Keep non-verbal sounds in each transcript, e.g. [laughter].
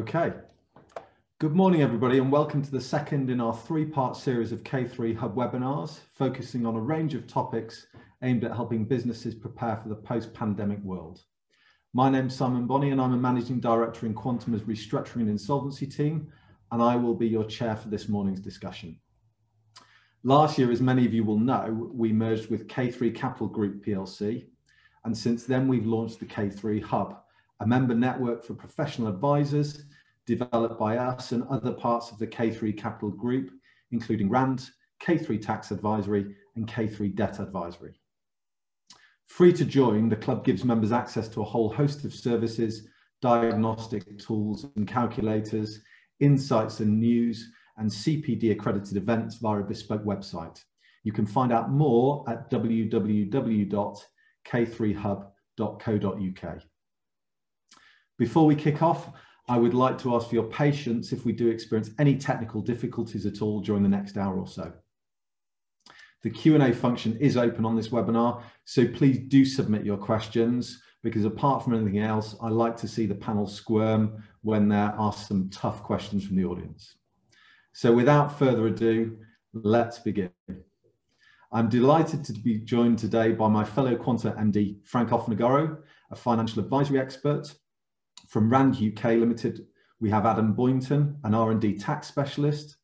Okay. Good morning, everybody, and welcome to the second in our three-part series of K3 Hub webinars, focusing on a range of topics aimed at helping businesses prepare for the post-pandemic world. My name's Simon Bonney, and I'm a Managing Director in Quantuma's Restructuring and Insolvency team, and I will be your chair for this morning's discussion. Last year, as many of you will know, we merged with K3 Capital Group PLC, and since then we've launched the K3 Hub, a member network for professional advisors developed by us and other parts of the K3 Capital Group, including rannd, K3 Tax Advisory, and K3 Debt Advisory. Free to join, the club gives members access to a whole host of services, diagnostic tools and calculators, insights and news, and CPD accredited events via a bespoke website. You can find out more at www.k3hub.co.uk. Before we kick off, I would like to ask for your patience if we do experience any technical difficulties at all during the next hour or so. The Q&A function is open on this webinar, so please do submit your questions because apart from anything else, I like to see the panel squirm when there are asked some tough questions from the audience. So without further ado, let's begin. I'm delighted to be joined today by my fellow Quantuma MD, Frank Ofonogoro, a financial advisory expert. From rannd UK Limited, we have Adam Boynton, an R&D tax specialist,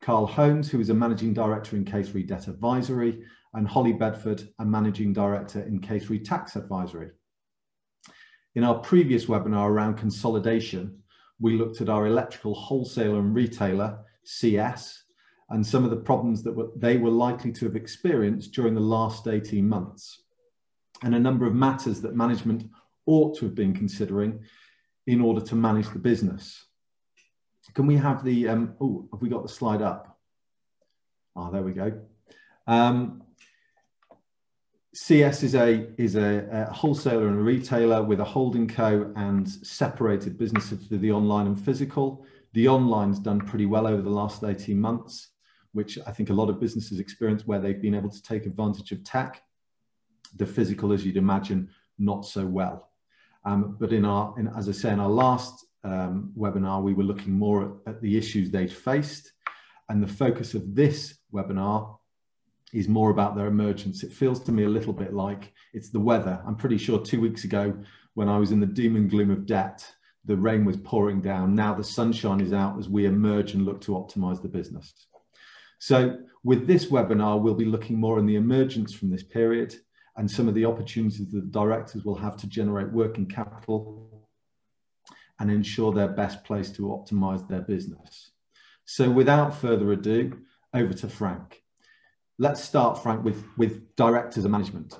Carl Holmes, who is a managing director in K3 Debt Advisory, and Holly Bedford, a managing director in K3 Tax Advisory. In our previous webinar around consolidation, we looked at our electrical wholesaler and retailer, CS, and some of the problems that were, they were likely to have experienced during the last 18 months, and a number of matters that management ought to have been considering in order to manage the business. Can we have the, um, oh, have we got the slide up? Ah, oh, there we go. Um, CS is a is a, a, wholesaler and a retailer with a holding co and separated businesses for the online and physical. The online's done pretty well over the last 18 months, which I think a lot of businesses experience where they've been able to take advantage of tech. The physical, as you'd imagine, not so well. Um, but in our, in, as I say, in our last um, webinar, we were looking more at, at the issues they'd faced. And the focus of this webinar is more about their emergence. It feels to me a little bit like it's the weather. I'm pretty sure two weeks ago, when I was in the doom and gloom of debt, the rain was pouring down. Now the sunshine is out as we emerge and look to optimize the business. So with this webinar, we'll be looking more on the emergence from this period and some of the opportunities that directors will have to generate working capital and ensure they're best placed to optimize their business. So without further ado, over to Frank. Let's start, Frank, with, with directors and management.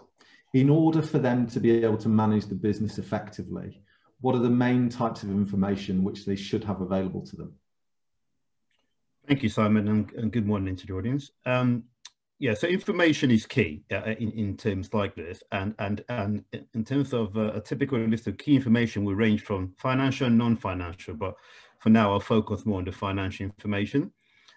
In order for them to be able to manage the business effectively, what are the main types of information which they should have available to them? Thank you, Simon, and, and good morning to the audience. Um, yeah, so information is key uh, in, in terms like this, and and and in terms of uh, a typical list of key information will range from financial and non-financial, but for now I'll focus more on the financial information.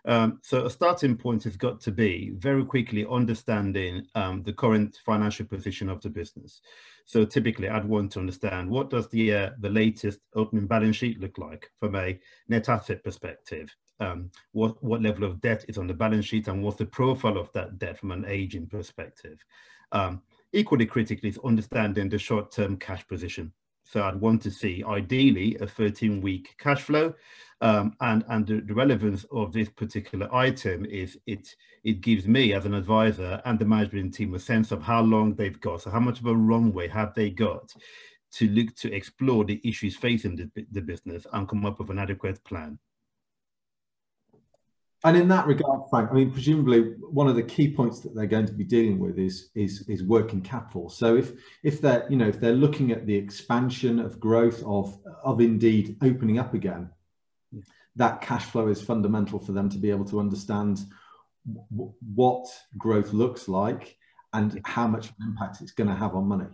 Um, so a starting point has got to be very quickly understanding um, the current financial position of the business. So typically I'd want to understand what does the, uh, the latest opening balance sheet look like from a net asset perspective? Um, what, what level of debt is on the balance sheet and what's the profile of that debt from an aging perspective? Um, equally critically is understanding the short-term cash position. So I'd want to see ideally a 13 week cash flow. Um, and and the, the, relevance of this particular item is it it gives me as an advisor and the management team a sense of how long they've got. So how much of a runway have they got to look to explore the issues facing the, the business and come up with an adequate plan. And in that regard, Frank, I mean, presumably one of the key points that they're going to be dealing with is is is working capital. So if if they're you know if they're looking at the expansion of growth of of indeed opening up again, that cash flow is fundamental for them to be able to understand w- what growth looks like and how much impact it's going to have on money.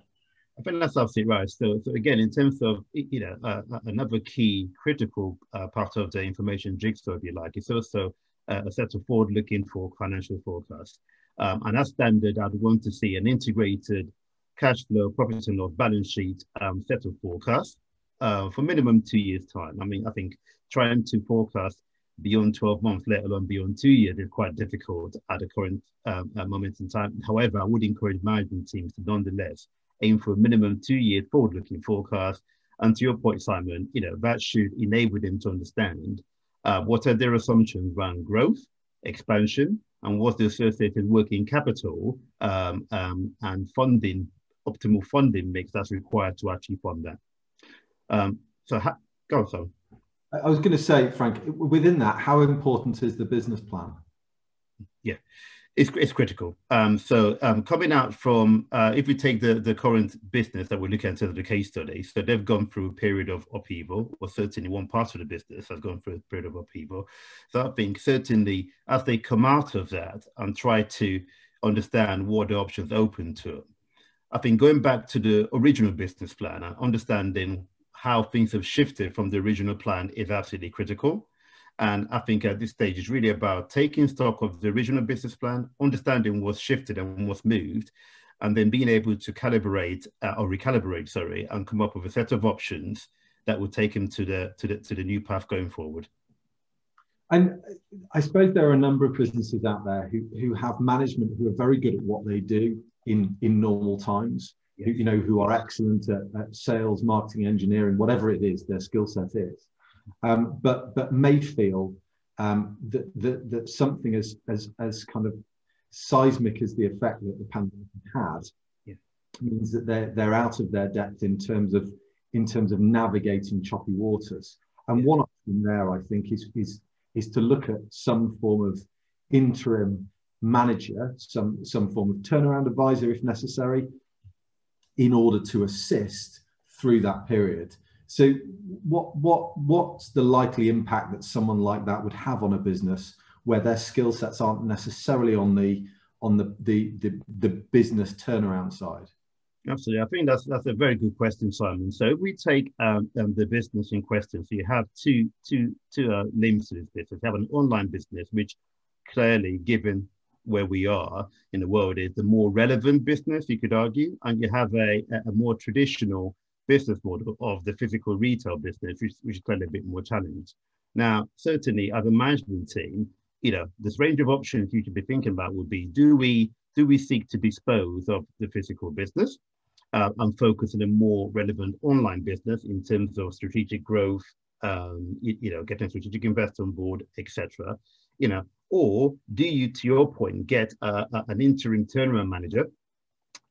I think that's absolutely right. So, so again, in terms of you know uh, another key critical uh, part of the information jigsaw, if you like, is also uh, a set of forward-looking for financial forecasts. Um, and as standard, I'd want to see an integrated cash flow, profit and loss balance sheet um, set of forecasts. uh, for minimum two years time. I mean, I think trying to forecast beyond 12 months, let alone beyond two years, is quite difficult at the current um, uh, moment in time. However, I would encourage management teams to nonetheless aim for a minimum two year forward looking forecast. And to your point, Simon, you know, that should enable them to understand uh, what are their assumptions around growth, expansion, and what's the associated working capital um, um, and funding, optimal funding mix that's required to actually fund that. Um, so, ha- go on, Simon. I was going to say, Frank, within that, how important is the business plan? Yeah, it's, it's critical. Um, so um, coming out from, uh, if we take the, the current business that we're looking at in the case study, so they've gone through a period of upheaval, or certainly one part of the business has gone through a period of upheaval. So I think certainly as they come out of that and try to understand what the options open to them, I think going back to the original business plan and understanding how things have shifted from the original plan is absolutely critical. And I think at this stage, it's really about taking stock of the original business plan, understanding what's shifted and what's moved, and then being able to calibrate uh, or recalibrate, sorry, and come up with a set of options that will take him to the to the to the new path going forward. And I suppose there are a number of businesses out there who who have management who are very good at what they do in in normal times, who, you know, who are excellent at, at, sales, marketing, engineering, whatever it is their skill set is, um, but but may feel um, that, that that something as as as kind of seismic as the effect that the pandemic had yeah. means that they're they're out of their depth in terms of in terms of navigating choppy waters. And yeah. one option there, I think, is is is to look at some form of interim manager, some some form of turnaround advisor if necessary, in order to assist through that period. So what what what's the likely impact that someone like that would have on a business where their skill sets aren't necessarily on the on the the the, the business turnaround side? Absolutely, I think that's that's a very good question, Simon. So if we take um, um, the business in question, so you have two two two uh, limbs to this business. You have an online business, which clearly, given where we are in the world is the more relevant business, you could argue, and you have a, a more traditional business model of the physical retail business, which, which is clearly a bit more challenged. Now, certainly as a management team, you know, this range of options you should be thinking about would be, do we do we seek to dispose of the physical business uh, and focus on a more relevant online business in terms of strategic growth, um, you, you know, getting strategic investor on board, etc. You know, or do you, to your point, get a, a, an interim turnaround manager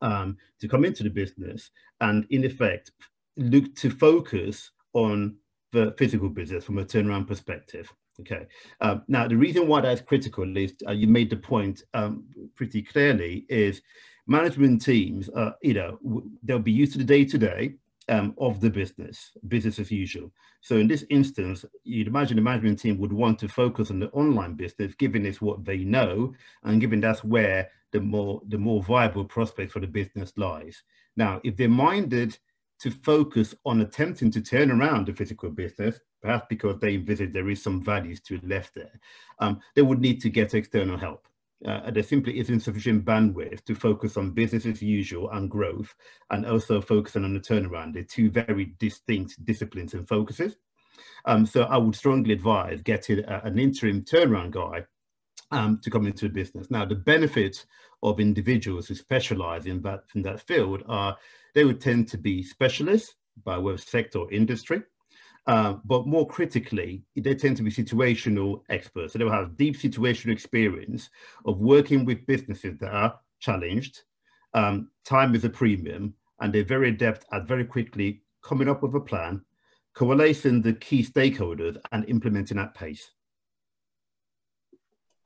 um, to come into the business and, in effect, look to focus on the physical business from a turnaround perspective? Okay. Um, now, the reason why that's critical is uh, you made the point um, pretty clearly is management teams, uh, you know, they'll be used to the day to day um, of the business, business as usual. So in this instance, you'd imagine the management team would want to focus on the online business, given it's what they know, and given that's where the more the more viable prospect for the business lies. Now, if they're minded to focus on attempting to turn around the physical business, perhaps because they envisage there is some values to left there, um, they would need to get external help uh, there simply isn't sufficient bandwidth to focus on business as usual and growth, and also focusing on the turnaround. They're two very distinct disciplines and focuses. Um, so I would strongly advise getting a, an interim turnaround guy um, to come into the business. Now, the benefits of individuals who specialize in that, in that field are they would tend to be specialists by of sector or industry. Uh, but more critically, they tend to be situational experts. So they'll have deep situational experience of working with businesses that are challenged. Um, time is a premium, and they're very adept at very quickly coming up with a plan, coalescing the key stakeholders, and implementing at pace.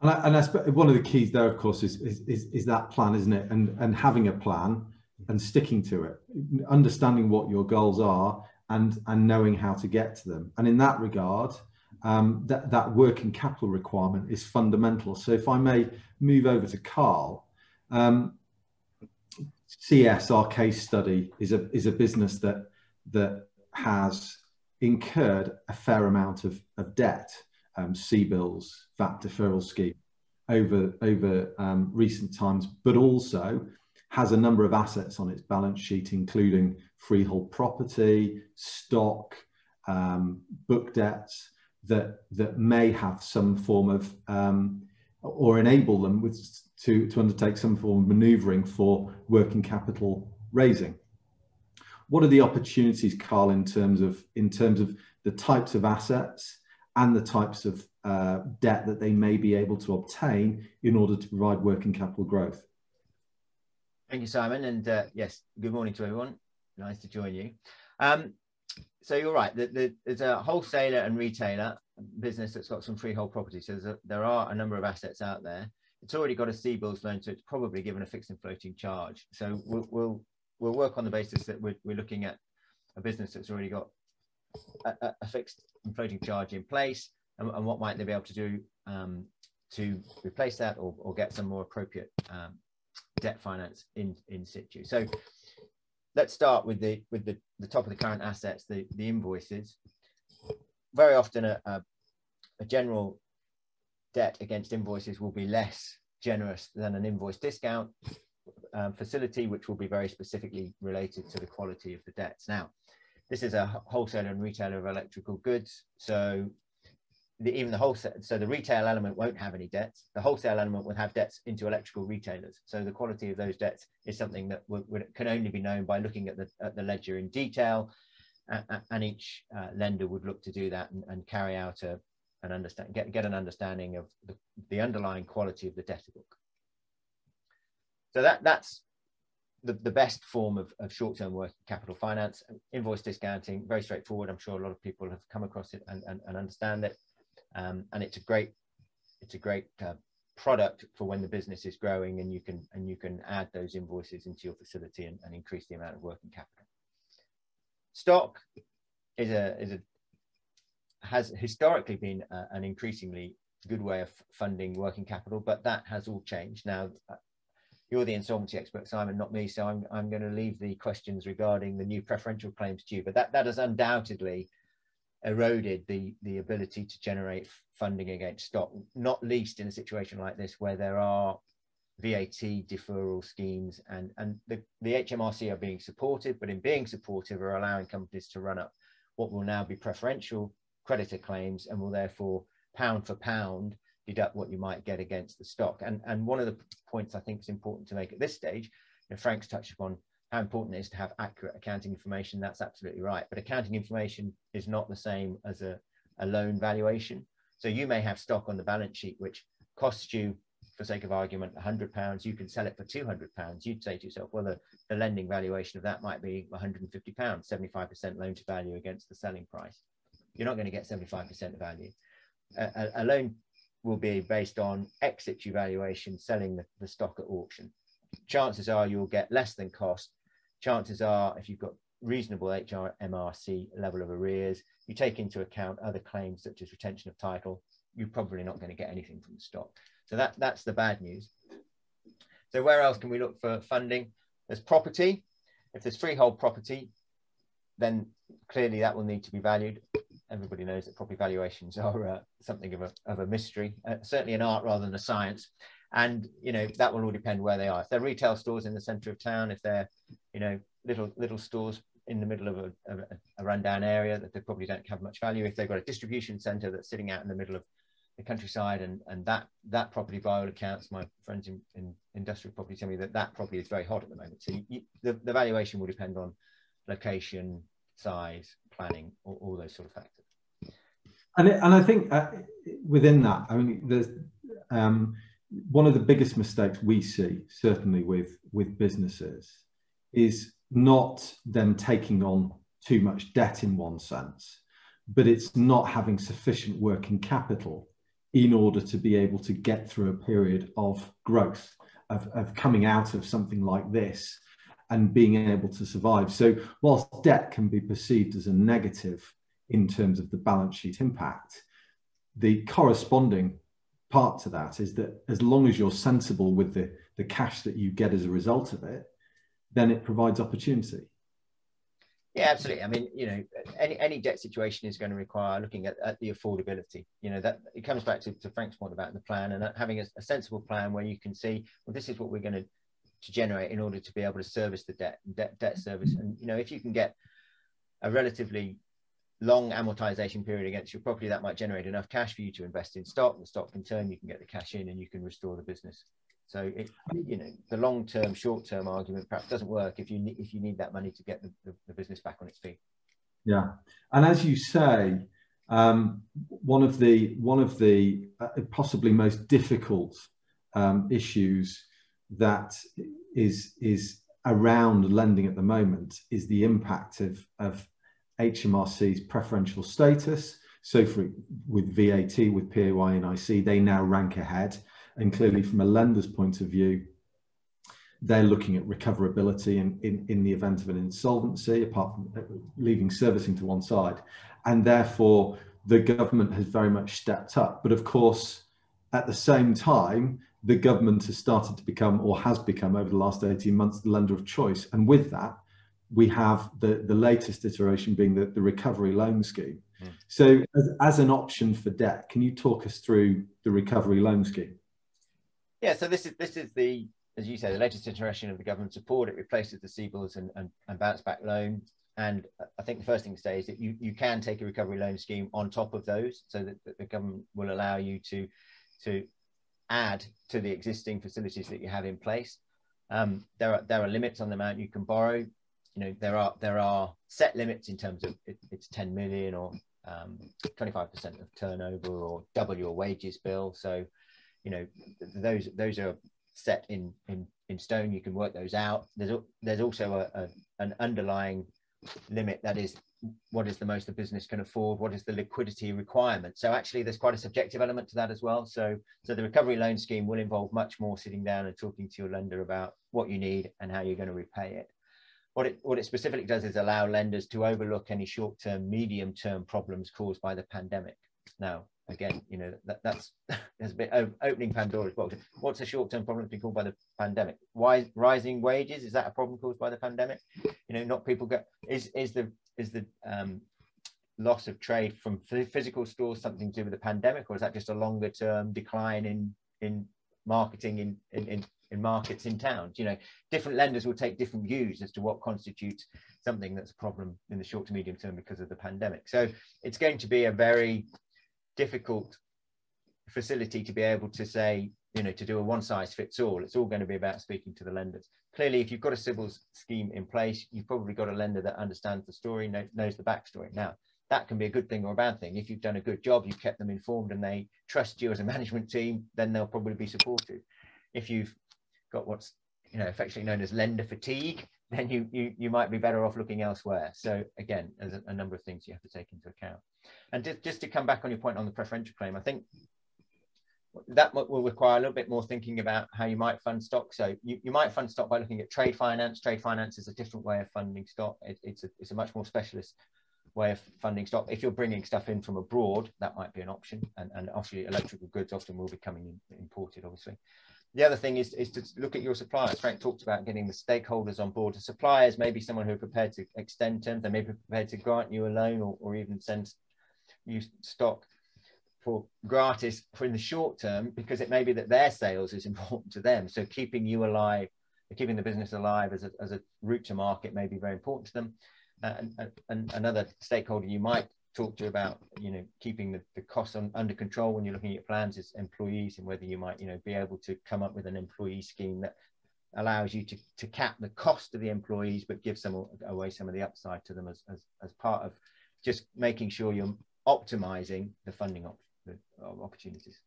And I, and I one of the keys there, of course, is, is, is, is that plan, isn't it? And, and having a plan and sticking to it, understanding what your goals are and and knowing how to get to them. And in that regard, um, that that working capital requirement is fundamental. So if I may move over to Carl, um, CS, our case study, is a is a business that that has incurred a fair amount of, of debt, um, bills, VAT deferral scheme over over um, recent times, but also has a number of assets on its balance sheet, including freehold property, stock, um, book debts that that may have some form of um, or enable them with to to undertake some form of manoeuvring for working capital raising. What are the opportunities, Carl, in terms of in terms of the types of assets and the types of uh, debt that they may be able to obtain in order to provide working capital growth? Thank you, Simon. And uh, yes, good morning to everyone. Nice to join you. Um, so you're right. The, the, there's a wholesaler and retailer business that's got some freehold property. So a, there are a number of assets out there. It's already got a CBILS loan, so it's probably given a fixed and floating charge. So we'll we'll, we'll work on the basis that we're, we're looking at a business that's already got a, a fixed and floating charge in place, and, and, what might they be able to do um, to replace that or, or get some more appropriate um, debt finance in in situ. So let's start with the with the, the top of the current assets, the, the invoices. Very often a, a, a general debt against invoices will be less generous than an invoice discount um, facility, which will be very specifically related to the quality of the debts. Now, this is a wholesaler and retailer of electrical goods. So the, even the wholesale, so the retail element won't have any debts. The wholesale element will have debts into electrical retailers. So the quality of those debts is something that can only be known by looking at the, at the ledger in detail. Uh, and each uh, lender would look to do that and, and carry out a, an understand, get, get an understanding of the, the underlying quality of the debtor book. So that, that's the, the best form of, of short-term working capital finance. Invoice discounting, very straightforward. I'm sure a lot of people have come across it and, and, and understand it um, and it's a great it's a great uh, product for when the business is growing and you can and you can add those invoices into your facility and, and increase the amount of working capital. Stock is a is a has historically been a, an increasingly good way of funding working capital, but that has all changed now. You're the insolvency expert, Simon, not me. So I'm, I'm going to leave the questions regarding the new preferential claims to you. But that, that has undoubtedly eroded the the ability to generate funding against stock, not least in a situation like this where there are VAT deferral schemes and and the, the HMRC are being supportive, but in being supportive are allowing companies to run up what will now be preferential creditor claims and will therefore pound for pound deduct what you might get against the stock. And and one of the points I think is important to make at this stage, you know, Frank's touched upon how important it is to have accurate accounting information. That's absolutely right. But accounting information is not the same as a, a loan valuation. So you may have stock on the balance sheet which costs you, for sake of argument, 100 pounds. You can sell it for 200 pounds. You'd say to yourself, well, the, the lending valuation of that might be 150 pounds, 75% loan to value against the selling price. You're not going to get 75% value. A, a, loan will be based on exit valuation, selling the, the stock at auction chances are you'll get less than cost chances are if you've got reasonable HRMRC level of arrears, you take into account other claims such as retention of title, you're probably not going to get anything from the stock. So that, that's the bad news. So where else can we look for funding? There's property. If there's freehold property, then clearly that will need to be valued. Everybody knows that property valuations are uh, something of a, of a mystery, uh, certainly an art rather than a science. And you know that will all depend where they are. If they're retail stores in the center of town if they're you know little little stores in the middle of a, a, rundown area that they probably don't have much value. If they've got a distribution center that's sitting out in the middle of the countryside and and that that property by all accounts my friends in, in industrial property tell me that that property is very hot at the moment. So you, the, the valuation will depend on location size planning all, all those sort of factors and, and i think uh, within that i mean there's um, one of the biggest mistakes we see, certainly with, with businesses, is not them taking on too much debt in one sense, but it's not having sufficient working capital in order to be able to get through a period of growth, of, of coming out of something like this and being able to survive. So, whilst debt can be perceived as a negative in terms of the balance sheet impact, the corresponding part to that is that as long as you're sensible with the, the cash that you get as a result of it, then it provides opportunity. Yeah, absolutely. I mean, you know, any any debt situation is going to require looking at, at the affordability. You know, that it comes back to, to Frank's point about the plan and having a, a, sensible plan where you can see, well, this is what we're going to to generate in order to be able to service the debt debt debt service and you know if you can get a relatively long amortization period against your property that might generate enough cash for you to invest in stock. The stock can turn you can get the cash in and you can restore the business. So it, you know the long term short term argument perhaps doesn't work if you need if you need that money to get the, the, the business back on its feet. Yeah. And as you say um, one of the one of the uh, possibly most difficult um, issues that is is around lending at the moment is the impact of, of HMRC's preferential status. So for with VAT, with PAYE and IC, they now rank ahead. And clearly from a lender's point of view, they're looking at recoverability in, in, in the event of an insolvency, apart from uh, leaving servicing to one side. And therefore, the government has very much stepped up. But of course, at the same time, the government has started to become, or has become over the last 18 months, the lender of choice. And with that, we have the, the latest iteration being the, the recovery loan scheme. Mm. So, as, as an option for debt, can you talk us through the recovery loan scheme? Yeah, so this is this is the as you say the latest iteration of the government support. It replaces the CBILS and, and, and bounce back loan. And I think the first thing to say is that you, you can take a recovery loan scheme on top of those, so that, that the government will allow you to to add to the existing facilities that you have in place. Um, there are there are limits on the amount you can borrow. You know there are there are set limits in terms of it, it's 10 million or 25% um, of turnover or double your wages bill. So you know those those are set in in in stone. You can work those out. There's there's also a, a an underlying limit that is what is the most the business can afford what is the liquidity requirement so actually there's quite a subjective element to that as well so so the recovery loan scheme will involve much more sitting down and talking to your lender about what you need and how you're going to repay it what it what it specifically does is allow lenders to overlook any short-term medium-term problems caused by the pandemic now again, you know, that, that's [laughs] a bit of opening Pandora's box. What's a short-term problem been caused by the pandemic? Why rising wages? Is that a problem caused by the pandemic? You know, not people get is is the is the um, loss of trade from physical stores something to do with the pandemic, or is that just a longer-term decline in in marketing in, in, in in markets in towns. You know, different lenders will take different views as to what constitutes something that's a problem in the short to medium term because of the pandemic. So it's going to be a very difficult facility to be able to say, you know, to do a one size fits all. It's all going to be about speaking to the lenders. Clearly, if you've got a CBILS scheme in place, you've probably got a lender that understands the story, knows the backstory. Now, that can be a good thing or a bad thing. If you've done a good job, you've kept them informed and they trust you as a [laughs] management team, then they'll probably be supportive. If you've got what's you know affectionately known as lender fatigue, [laughs] then you you you might be better off looking elsewhere. So again, there's a, a number of things you have to take into account. And just, just to come back on your point on the preferential claim, I think that will require a little bit more thinking about how you might fund stock. So you, you might fund stock by looking at trade finance. Trade finance is a different way of funding stock. It, it's, a, it's a much more specialist way of funding stock. If you're bringing stuff in from abroad, that might be an option. And, and obviously electrical goods often will be coming in, imported, obviously. The other thing is, is to look at your suppliers. Frank talked about getting the stakeholders on board. The suppliers may be someone who are prepared to extend terms. They may be prepared to grant you a loan or, or even send you stock for gratis for in the short term because it may be that their sales is [laughs] important to them. So keeping you alive, keeping the business alive as a, as a route to market may be very important to them. Uh, and, and, another stakeholder you might talk to about, you know, keeping the, the costs on, under control when you're looking at plans as employees and whether you might, you know, be able to come up with an employee scheme that allows you to, to cap the cost of the employees, but give some away some of the upside to them as, as, as part of just making sure you're optimizing the funding op the, uh, opportunities.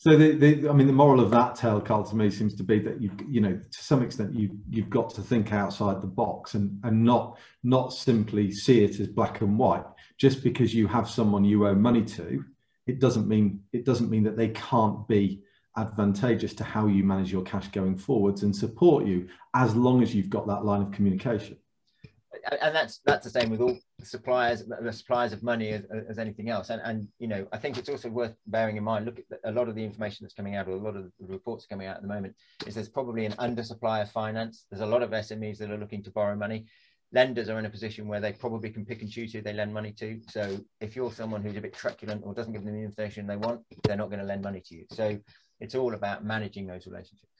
So the, the, I mean, the moral of that tale, Carl, to me seems to be that you, you know, to some extent, you you've got to think outside the box and and not not simply see it as black and white. Just because you have someone you owe money to, it doesn't mean it doesn't mean that they can't be advantageous to how you manage your cash going forwards and support you as long as you've got that line of communication and that's that's the same with all suppliers the suppliers of money as, as anything else. And and you know i think it's also worth bearing in mind look at a lot of the information that's coming out or a lot of the reports coming out at the moment is there's probably an undersupply of finance. There's a lot of smes that are looking to borrow money. Lenders are in a position where they probably can pick and choose who they lend money to. So if you're someone who's a bit truculent or doesn't give them the information they want they're not going to lend money to you. So it's all about managing those relationships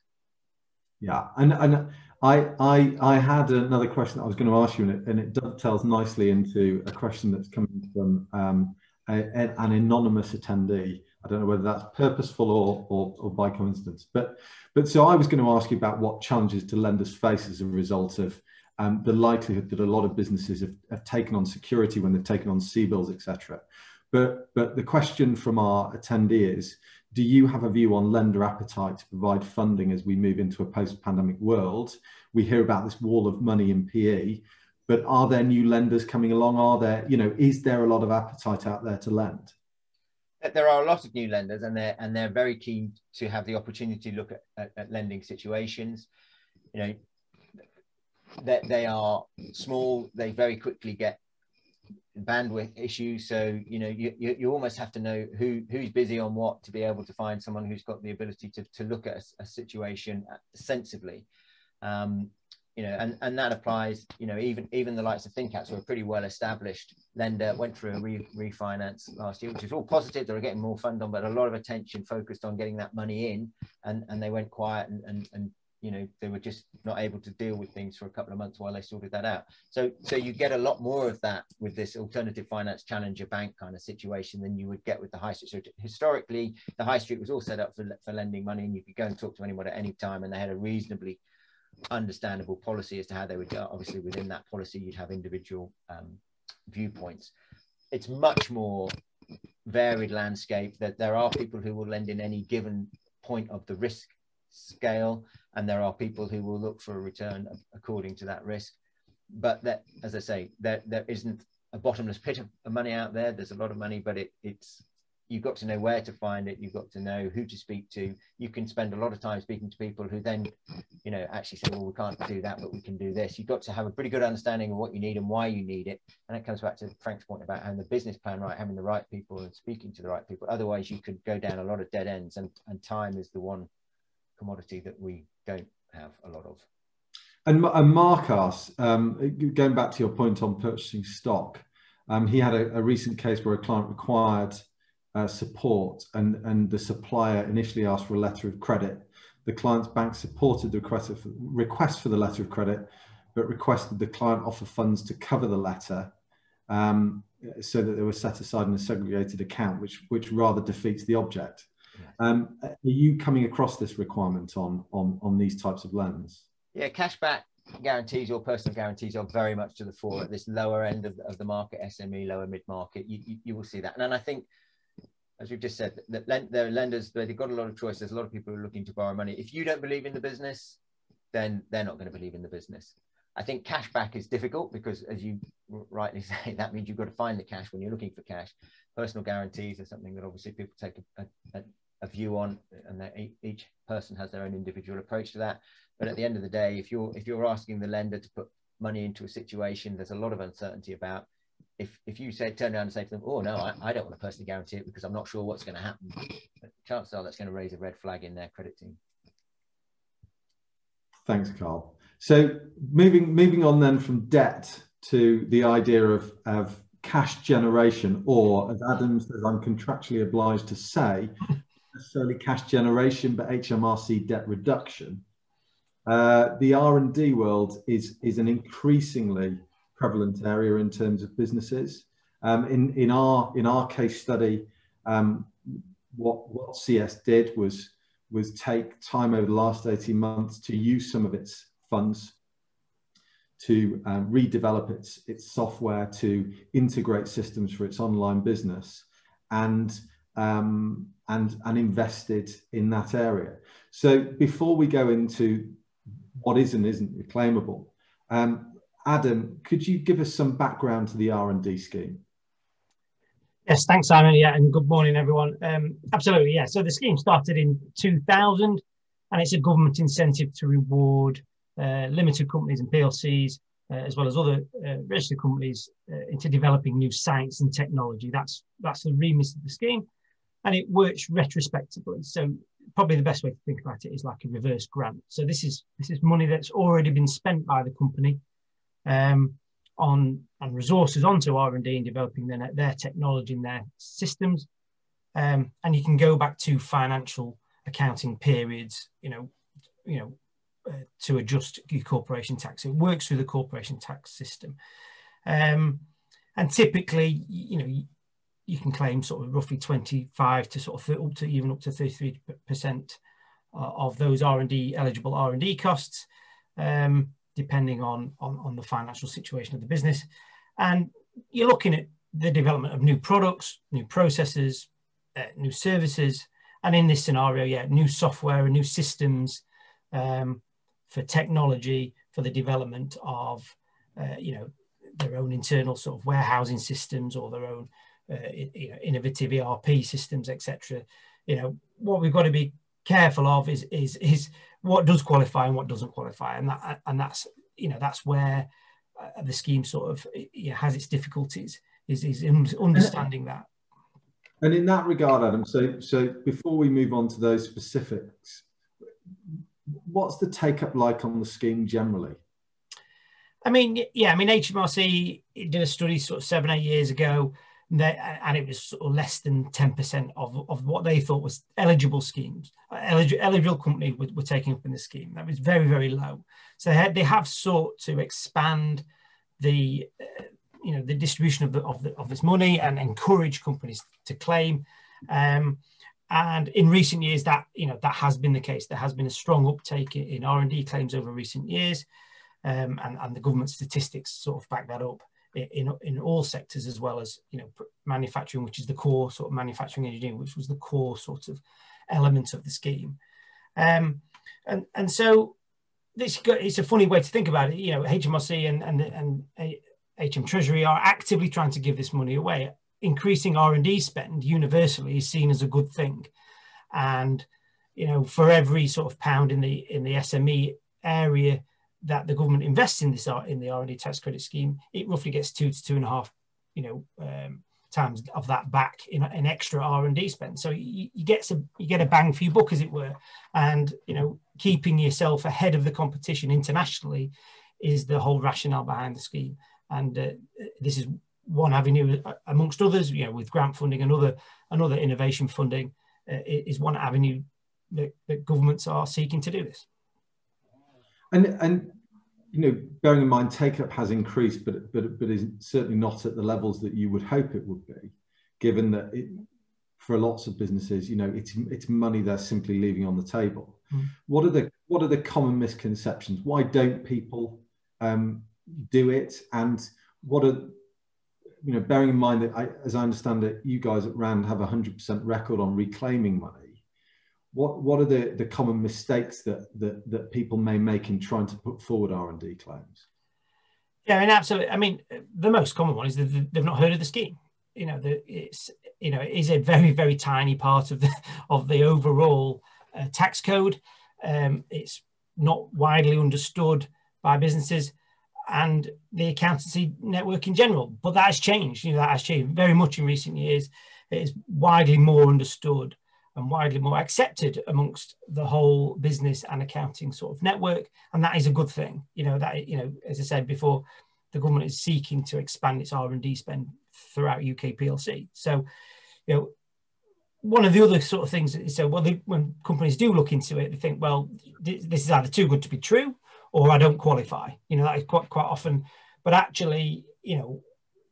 Yeah, and and I I I had another question that I was going to ask you, and it, and it dovetails nicely into a question that's coming from um, a, an anonymous attendee. I don't know whether that's purposeful or, or, or by coincidence, but but so I was going to ask you about what challenges do lenders face as a result of um, the likelihood that a lot of businesses have, have taken on security when they've taken on CBILS, etc. But but the question from our attendee is do you have a view on lender appetite to provide funding as we move into a post-pandemic world? We hear about this wall of money in PE, but are there new lenders coming along? Are there, you know, is there a lot of appetite out there to lend? There are a lot of new lenders, and they're and they're very keen to have the opportunity to look at, at, at lending situations. You know, that they are small. They very quickly get bandwidth issues. So you know you, you, almost have to know who who's busy on what to be able to find someone who's got the ability to, to look at a, a situation sensibly. Um, you know, and, and that applies, you know, even even the likes of ThinCats were a pretty well established lender, went through a re, refinance last year, which is all positive. They were getting more fund on, but a lot of attention focused on getting that money in and, and they went quiet and, and, and you know they were just not able to deal with things for a couple of months while they sorted that out. So so you get a lot more of that with this alternative finance challenger bank kind of situation than you would get with the high street. So historically the high street was all set up for, for lending money and you could go and talk to anyone at any time and they had a reasonably understandable policy as to how they would go. Obviously within that policy you'd have individual um, viewpoints. It's much more varied landscape that there are people who will lend in any given point of the risk scale and there are people who will look for a return according to that risk. But that as i say there, there isn't a bottomless pit of money out there. There's a lot of money but it, it's you've got to know where to find it. You've got to know who to speak to. You can spend a lot of time speaking to people who then you know actually say well we can't do that but we can do this. You've got to have a pretty good understanding of what you need and why you need it. And it comes back to frank's point about having the business plan right having the right people and speaking to the right people. Otherwise you could go down a lot of dead ends and, and time is the one commodity that we don't have a lot of. And, and Mark asked, um, going back to your point on purchasing stock, um, he had a, a, recent case where a client required uh, support and, and the supplier initially asked for a letter of credit. The client's bank supported the request, of, request for the letter of credit, but requested the client offer funds to cover the letter um, so that they were set aside in a segregated account, which, which rather defeats the object. Um, are you coming across this requirement on, on, on these types of loans? Yeah, cashback guarantees or personal guarantees are very much to the fore at this lower end of, of the market, SME, lower mid market. You, you, you, will see that. And, and I think, as we've just said, that lend, are lenders, they've got a lot of choice. There's a lot of people who are looking to borrow money. If you don't believe in the business, then they're not going to believe in the business. I think cashback is difficult because, as you rightly [laughs] say, that means you've got to find the cash when you're looking for cash. Personal guarantees are something that obviously people take a, a, a view on, and each person has their own individual approach to that. But at the end of the day, if you're if you're asking the lender to put money into a situation, there's a lot of uncertainty about. If if you say turn around and say to them, "Oh no, I, I don't want to personally guarantee it because I'm not sure what's going to happen," chances are that's going to raise a red flag in their credit team. Thanks, Carl. So moving moving on then from debt to the idea of of cash generation, or as Adam says, I'm contractually obliged to say, necessarily cash generation, but HMRC debt reduction. Uh, the R&D world is, is an increasingly prevalent area in terms of businesses. Um, in, in, our, in our case study, um, what, what CS did was, was take time over the last 18 months to use some of its funds to um, redevelop its, its software to integrate systems for its online business and um, and, and invested in that area. So before we go into what is and isn't reclaimable, um, Adam, could you give us some background to the R&D scheme? Yes, thanks, Simon. Yeah, and good morning, everyone. Um, absolutely, yeah. So the scheme started in 2000, and it's a government incentive to reward uh, limited companies and PLCs, uh, as well as other uh, registered companies, uh, into developing new science and technology. That's that's the remit of the scheme and it works retrospectively. So probably the best way to think about it is like a reverse grant. So this is this is money that's already been spent by the company um, on and resources onto R and D and developing their their technology and their systems. Um, and you can go back to financial accounting periods, you know, you know, uh, to adjust your corporation tax. It works through the corporation tax system. Um, and typically, you know, you, can claim sort of roughly 25 to sort of up to even up to 33% uh, of those R&D eligible R&D costs, um, depending on, on, on the financial situation of the business. And you're looking at the development of new products, new processes, uh, new services, and in this scenario, yeah, new software and new systems um, for technology for the development of, uh, you know, their own internal sort of warehousing systems or their own, uh, you know, innovative ERP systems, etc. You know, what we've got to be careful of is is is what does qualify and what doesn't qualify, and that and that's you know that's where uh, the scheme sort of you know, has its difficulties is is understanding that. And in that regard, Adam, so so before we move on to those specifics, what's the take up like on the scheme generally? I mean, yeah, I mean, HMRC did a study sort of seven, eight years ago, and it was sort of less than 10% of, of what they thought was eligible schemes, eligible, eligible companies were, were taking up in the scheme. That was very, very low. So they, had, they have sought to expand the, uh, you know, the distribution of, the, of, the, of this money and encourage companies to claim. Um, and in recent years, that you know that has been the case. There has been a strong uptake in R and D claims over recent years, um, and and the government statistics sort of back that up in in all sectors as well as you know manufacturing, which is the core sort of manufacturing engineering, which was the core sort of element of the scheme. Um, and and so this it's a funny way to think about it. You know, HMRC and and and HM Treasury are actively trying to give this money away increasing R&D spend universally is seen as a good thing. And, you know, for every sort of pound in the in the SME area that the government invests in this in the R&D tax credit scheme, it roughly gets two to two and a half, you know, um, times of that back in an extra R&D spend. So you, you get some, you get a bang for your buck, as it were, and you know, keeping yourself ahead of the competition internationally is the whole rationale behind the scheme. And uh, this is one avenue uh, amongst others, you know, with grant funding and other, another innovation funding uh, is one avenue that, that, governments are seeking to do this. And, and you know, bearing in mind take up has increased, but, but, but is certainly not at the levels that you would hope it would be, given that it, for lots of businesses, you know, it's, it's money they're simply leaving on the table. Mm. What are the, what are the common misconceptions? Why don't people um, do it? And what are you know, bearing in mind that, I, as I understand it, you guys at rannd have a hundred percent record on reclaiming money. What what are the the common mistakes that that that people may make in trying to put forward R and D claims? Yeah, mean, absolutely. I mean, the most common one is that they've not heard of the scheme. You know, the, it's you know it is a very very tiny part of the of the overall uh, tax code. Um, it's not widely understood by businesses and the accountancy network in general. But that has changed. You know, that has changed very much in recent years. It is widely more understood and widely more accepted amongst the whole business and accounting sort of network, and that is a good thing. You know that you know, as I said before, the government is seeking to expand its R and D spend throughout UK PLC. So, you know, one of the other sort of things is so well, they, when companies do look into it, they think, well, this is either too good to be true, or I don't qualify. You know, that is quite quite often. But actually, you know,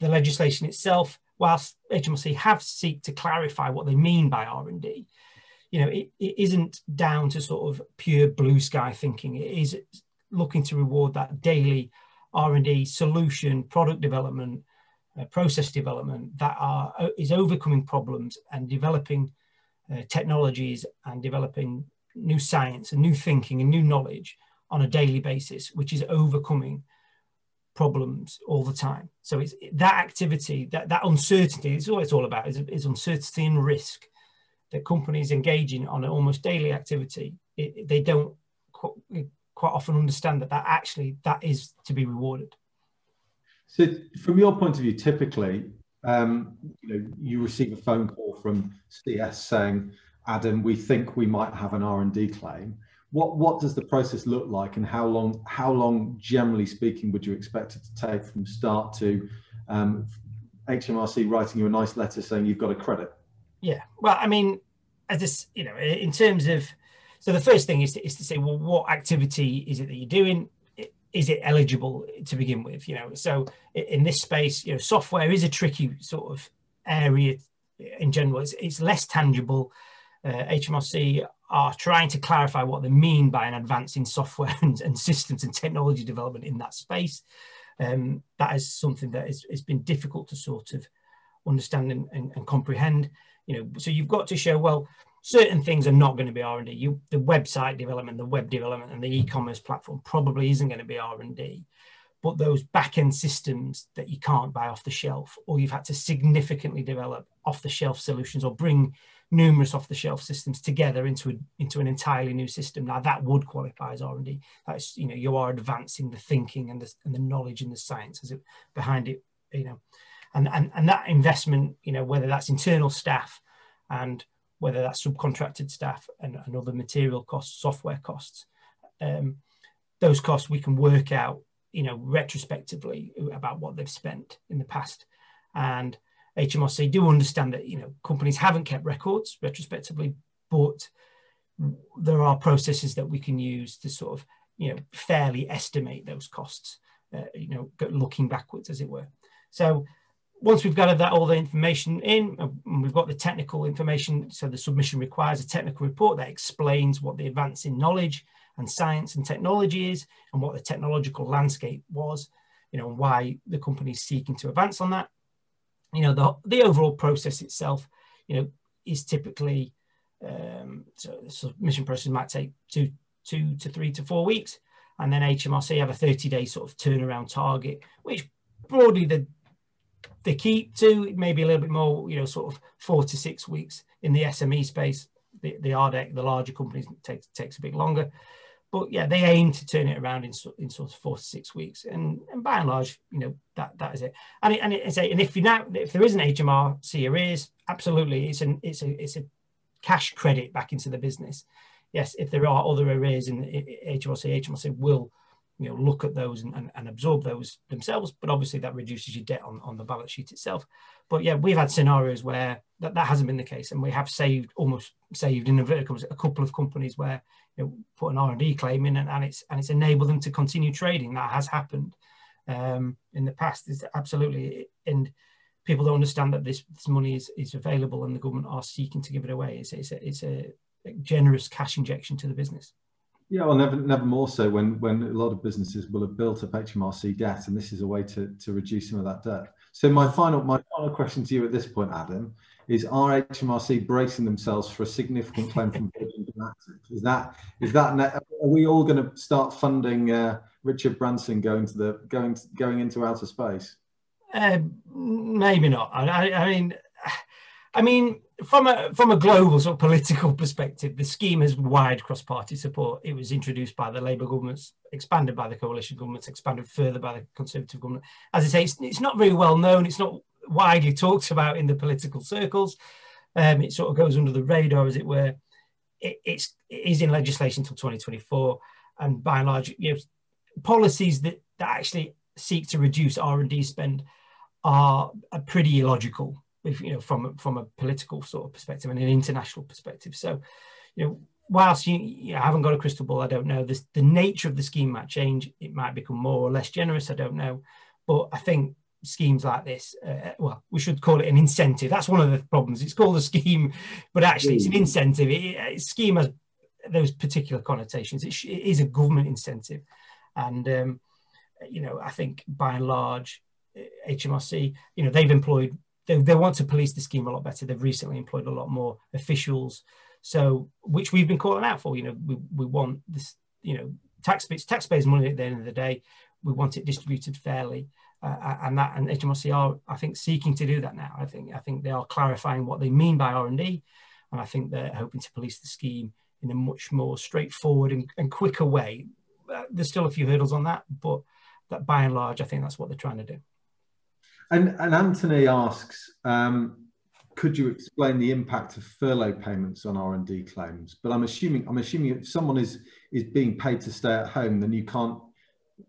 the legislation itself, whilst HMRC have seek to clarify what they mean by R and D, you know, it, it isn't down to sort of pure blue sky thinking. It is looking to reward that daily R and D solution, product development, uh, process development that are uh, is overcoming problems and developing uh, technologies and developing new science and new thinking and new knowledge on a daily basis, which is overcoming problems all the time. So it's that activity, that, that uncertainty, it's what it's all about, is, is uncertainty and risk that companies engage in on an almost daily activity. It, they don't quite, quite often understand that that actually that is to be rewarded. So from your point of view, typically, um, you know, you receive a phone call from CS saying, Adam, we think we might have an R&D claim what what does the process look like and how long how long generally speaking would you expect it to take from start to um, HMRC writing you a nice letter saying you've got a credit? Yeah, well, I mean, as this, you know, in terms of so the first thing is to, is to say, well, what activity is it that you're doing? Is it eligible to begin with? You know, so in this space, you know, software is a tricky sort of area in general. It's, it's less tangible. Uh, HMRC are trying to clarify what they mean by an advance in software [laughs] and, and systems and technology development in that space. Um, that is something that is, has been difficult to sort of understand and, and, and, comprehend. You know, so you've got to show well, certain things are not going to be R and D. You, the website development, the web development, and the e-commerce platform probably isn't going to be R and D. But those back-end systems that you can't buy off the shelf, or you've had to significantly develop off-the-shelf solutions, or bring numerous off-the-shelf systems together into a, into an entirely new system. Now that would qualify as R&D. That's you know you are advancing the thinking and the, and the knowledge and the science as it behind it. You know, and and and that investment, you know, whether that's internal staff and whether that's subcontracted staff and, and other material costs, software costs, um, those costs we can work out, you know, retrospectively about what they've spent in the past and HMRC do understand that you know companies haven't kept records retrospectively, but there are processes that we can use to sort of you know fairly estimate those costs. Uh, you know, looking backwards, as it were. So once we've gathered that all the information in, we've got the technical information, so the submission requires a technical report that explains what the advance in knowledge and science and technology is, and what the technological landscape was, you know, and why the company is seeking to advance on that you know, the, the overall process itself, you know, is typically, um, so the submission process might take two, two to three to four weeks. And then HMRC have a 30 day sort of turnaround target, which broadly the, they keep to maybe a little bit more, you know, sort of four to six weeks in the SME space. The, the RDEC, the larger companies takes takes a bit longer but yeah, they aim to turn it around in, in sort of four to six weeks, and, and by and large, you know that that is it. And it, and it's a, and if you now if there is an HMRC arrears, absolutely, it's an it's a it's a cash credit back into the business. Yes, if there are other arrears in HMRC, HMRC will you know look at those and, and, and, absorb those themselves but obviously that reduces your debt on, on the balance sheet itself. But yeah we've had scenarios where that, that hasn't been the case and we have saved almost saved in inverted a couple of companies where you know, put an R&D claim in and, and it's and it's enabled them to continue trading. That has happened um, in the past. Is absolutely and people don't understand that this, this money is, is available and the government are seeking to give it away. It's, it's, a, it's a generous cash injection to the business yeah, well, never, never more so when when a lot of businesses will have built up HMRC debt, and this is a way to to reduce some of that debt. So my final my final question to you at this point, Adam, is: Are HMRC bracing themselves for a significant claim from Virgin Galactic? Is that is that are we all going to start funding uh, Richard Branson going to the going going into outer space? Uh, maybe not. I, I mean, I mean, from a from a global sort of political perspective, the scheme has wide cross-party support. It was introduced by the Labour governments, expanded by the coalition governments, expanded further by the Conservative government. As I say, it's, it's not very well known. It's not widely talked about in the political circles. Um, it sort of goes under the radar, as it were. It, it's it is in legislation until 2024, and by and large, you know, policies that, that actually seek to reduce R and D spend are, are pretty illogical if, you know, from from a political sort of perspective and an international perspective. So, you know, whilst you, you haven't got a crystal ball, I don't know. This, the nature of the scheme might change. It might become more or less generous. I don't know, but I think schemes like this, uh, well, we should call it an incentive. That's one of the problems. It's called a scheme, but actually it's an incentive. It, it, scheme has those particular connotations. It, it is a government incentive, and um, you know, I think by and large, HMRC, you know, they've employed they, they want to police the scheme a lot better. They've recently employed a lot more officials, so which we've been calling out for. You know, we, we want this, you know, tax taxpayers' money at the end of the day. We want it distributed fairly, uh, and that and HMRC are, I think, seeking to do that now. I think I think they are clarifying what they mean by R and D, and I think they're hoping to police the scheme in a much more straightforward and, and quicker way. Uh, there's still a few hurdles on that, but that by and large, I think that's what they're trying to do. And, and Anthony asks, um, could you explain the impact of furlough payments on R&D claims? But I'm assuming I'm assuming if someone is is being paid to stay at home, then you can't.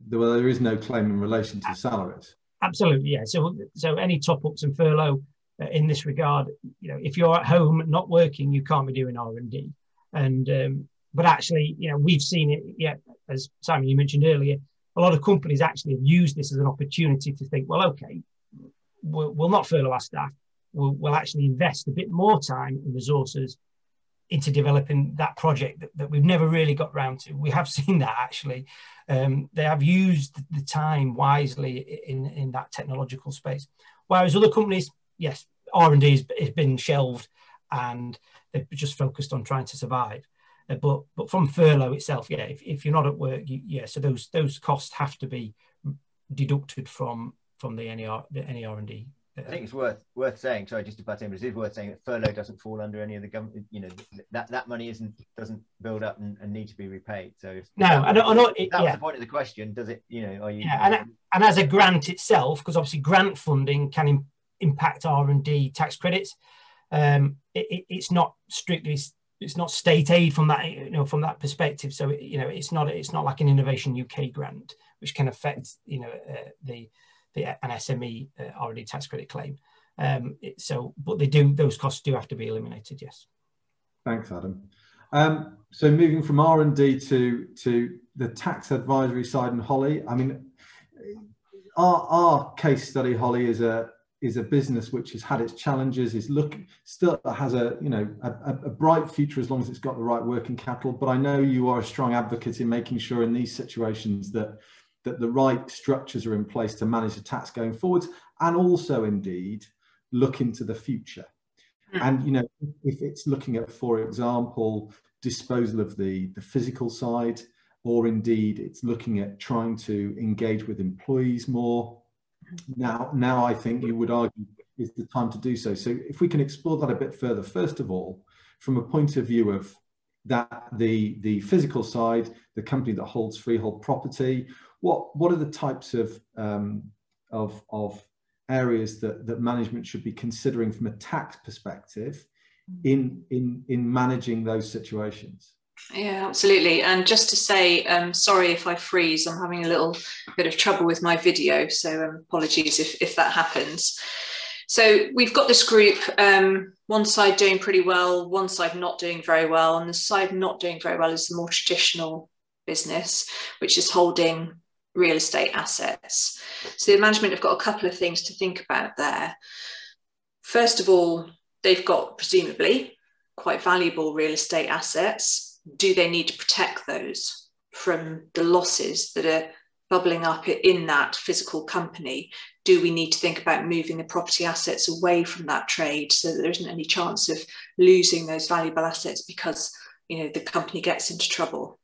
Well, there is no claim in relation to salaries. Absolutely, yeah. So so any top ups and furlough uh, in this regard, you know, if you're at home not working, you can't be doing R&D, and um, but actually, you know, we've seen it. Yeah, as Simon you mentioned earlier, a lot of companies actually have used this as an opportunity to think, well, okay, we'll, we'll not furlough our staff. We'll, we'll, actually invest a bit more time and resources into developing that project that, that we've never really got round to. We have [laughs] seen that actually. Um, they have used the time wisely in, in that technological space. Whereas other companies, yes, R&D has, has been shelved and they've just focused on trying to survive. Uh, but but from furlough itself, yeah, if, if you're not at work, you, yeah, so those those costs have to be deducted from from the NER the NER and D. I think it's worth worth saying. Sorry, just to butt in, but it is worth saying that furlough doesn't fall under any of the government. You know that that money isn't doesn't build up and, and need to be repaid. So if no, I. I know, that was yeah. the point of the question. Does it? You know, are you? Yeah, and and as a grant itself, because obviously grant funding can Im impact R and D tax credits. Um, it, it, it's not strictly it's not state aid from that you know from that perspective so you know it's not it's not like an innovation uk grant which can affect you know uh, the the an sme uh, R&D tax credit claim. Um it, so but they do those costs do have to be eliminated yes. Thanks adam. Um so moving from r&d to to the tax advisory side and holly i mean our our case study holly is a is a business which has had its challenges is look still has a you know a, a, bright future as long as it's got the right working capital. But i know you are a strong advocate in making sure in these situations that that the right structures are in place to manage the tax going forwards and also indeed look into the future mm. and you know if it's looking at for example disposal of the the physical side or indeed it's looking at trying to engage with employees more now, now I think you would argue is the time to do so. So if we can explore that a bit further, first of all, from a point of view of that the the physical side, the company that holds freehold property, what what are the types of um, of of areas that that management should be considering from a tax perspective in in in managing those situations? Yeah, absolutely. And just to say, um, sorry if I freeze, I'm having a little bit of trouble with my video, so um, apologies if, if that happens. So we've got this group, um, one side doing pretty well, one side not doing very well, and the side not doing very well is the more traditional business, which is holding real estate assets. So the management have got a couple of things to think about there. First of all, they've got presumably quite valuable real estate assets do they need to protect those from the losses that are bubbling up in that physical company? Do we need to think about moving the property assets away from that trade so that there isn't any chance of losing those valuable assets because you know the company gets into trouble?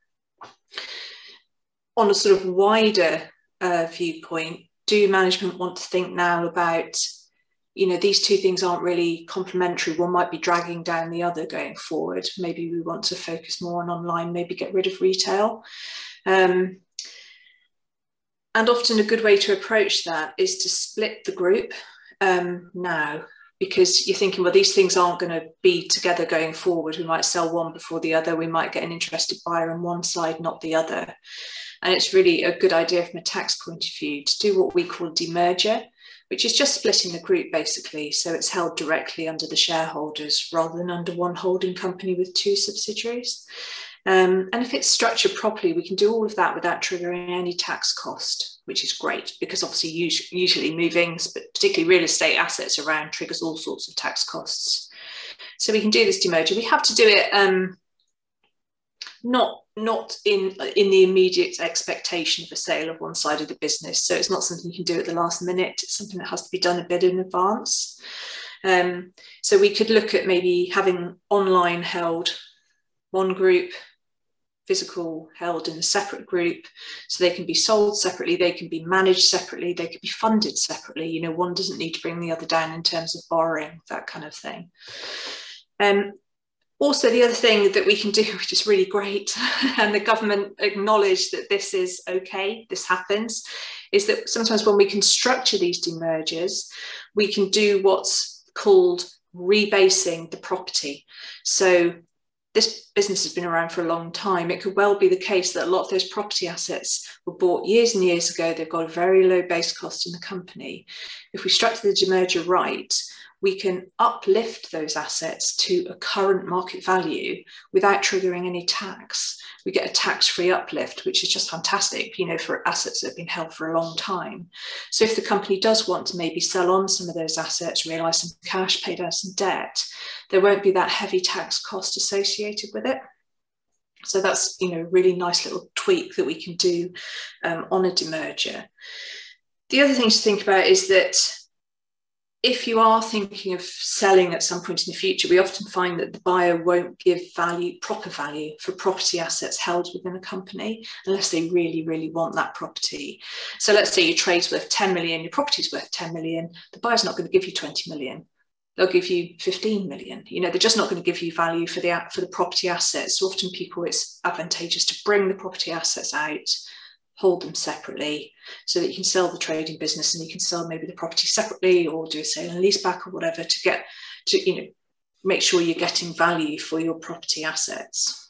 On a sort of wider uh, viewpoint, do management want to think now about you know these two things aren't really complementary. One might be dragging down the other going forward. Maybe we want to focus more on online maybe get rid of retail. Um, and often a good way to approach that is to split the group um, now because you're thinking well these things aren't going to be together going forward. We might sell one before the other. We might get an interested buyer on one side not the other and it's really a good idea from a tax point of view to do what we call demerger which is just splitting the group basically. So it's held directly under the shareholders rather than under one holding company with two subsidiaries. Um, and if it's structured properly, we can do all of that without triggering any tax cost, which is great because obviously usually moving, but particularly real estate assets around, triggers all sorts of tax costs. So we can do this demerger. We have to do it um, not not in in the immediate expectation of a sale of one side of the business. So it's not something you can do at the last minute. It's something that has to be done a bit in advance. Um, so we could look at maybe having online held one group, physical held in a separate group, so they can be sold separately, they can be managed separately, they could be funded separately. You know, one doesn't need to bring the other down in terms of borrowing, that kind of thing. Um, also the other thing that we can do [laughs] which is really great [laughs] and the government acknowledge that this is okay this happens is that sometimes when we can structure these demergers we can do what's called rebasing the property so this business has been around for a long time. It could well be the case that a lot of those property assets were bought years and years ago. They've got a very low base cost in the company. If we structure the demerger right, we can uplift those assets to a current market value without triggering any tax. We get a tax-free uplift, which is just fantastic, you know, for assets that have been held for a long time. So if the company does want to maybe sell on some of those assets, realise some cash, pay down some debt, there won't be that heavy tax cost associated with it. So that's you know really nice little tweak that we can do um, on a demerger. The other thing to think about is that if you are thinking of selling at some point in the future, we often find that the buyer won't give value, proper value for property assets held within a company unless they really, really want that property. So let's say your trade's worth 10 million, your property's worth 10 million, the buyer's not going to give you 20 million. They'll give you 15 million. You know they're just not going to give you value for the for the property assets. So often people it's advantageous to bring the property assets out hold them separately so that you can sell the trading business and you can sell maybe the property separately or do a sale and lease back or whatever to get to you know make sure you're getting value for your property assets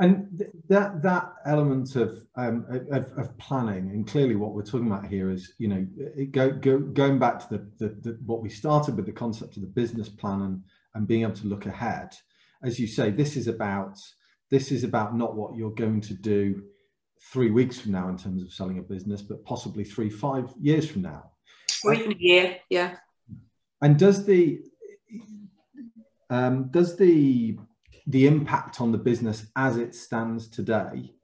and th- that that element of, um, of, of planning, and clearly what we're talking about here is, you know, go, go, going back to the, the, the, what we started with the concept of the business plan and and being able to look ahead. As you say, this is about this is about not what you're going to do three weeks from now in terms of selling a business, but possibly three, five years from now, or even a year. Yeah. And does the um, does the the impact on the business as it stands today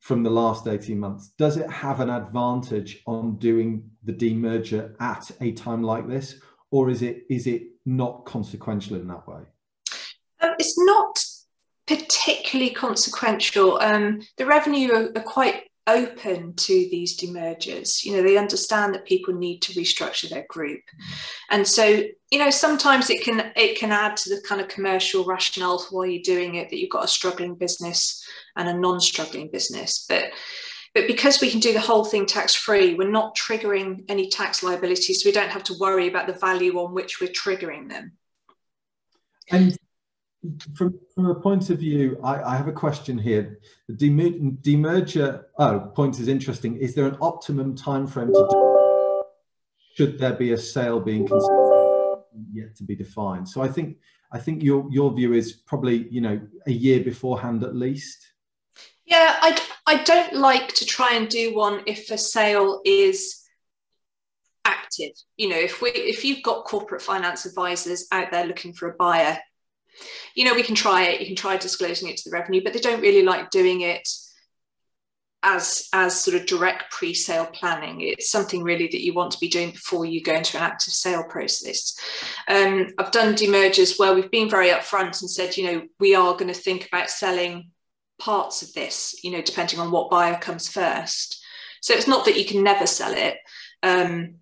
from the last 18 months does it have an advantage on doing the demerger at a time like this or is it is it not consequential in that way um, it's not particularly consequential um, the revenue are, are, quite open to these demergers. You know, they understand that people need to restructure their group. And so, you know, sometimes it can it can add to the kind of commercial rationale for why you're doing it, that you've got a struggling business and a non-struggling business. But but because we can do the whole thing tax free, we're not triggering any tax liabilities. So we don't have to worry about the value on which we're triggering them. And from, from a point of view, I, I have a question here. The demerger, oh, point is interesting. Is there an optimum time frame to do? Should there be a sale being considered? Yet to be defined. So I think I think your your view is probably you know a year beforehand at least. Yeah, I I don't like to try and do one if a sale is active. You know, if we if you've got corporate finance advisors out there looking for a buyer, you know, we can try it, you can try disclosing it to the revenue, but they don't really like doing it as as sort of direct pre-sale planning. It's something really that you want to be doing before you go into an active sale process. Um, i've done demergers where we've been very upfront and said you know we are going to think about selling parts of this you know depending on what buyer comes first. So it's not that you can never sell it. Um,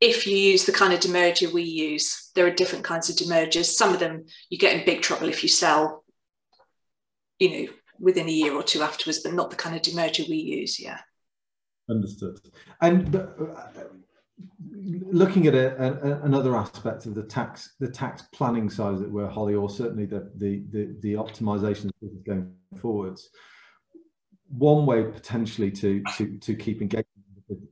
if you use the kind of demerger we use, there are different kinds of demergers. Some of them you get in big trouble if you sell, you know, within a year or two afterwards, but not the kind of demerger we use. Yeah. Understood. And uh, looking at a, a, another aspect of the tax, the tax planning side, it were, Holly, or certainly the the the, the optimization going forwards. One way potentially to to to keep engagement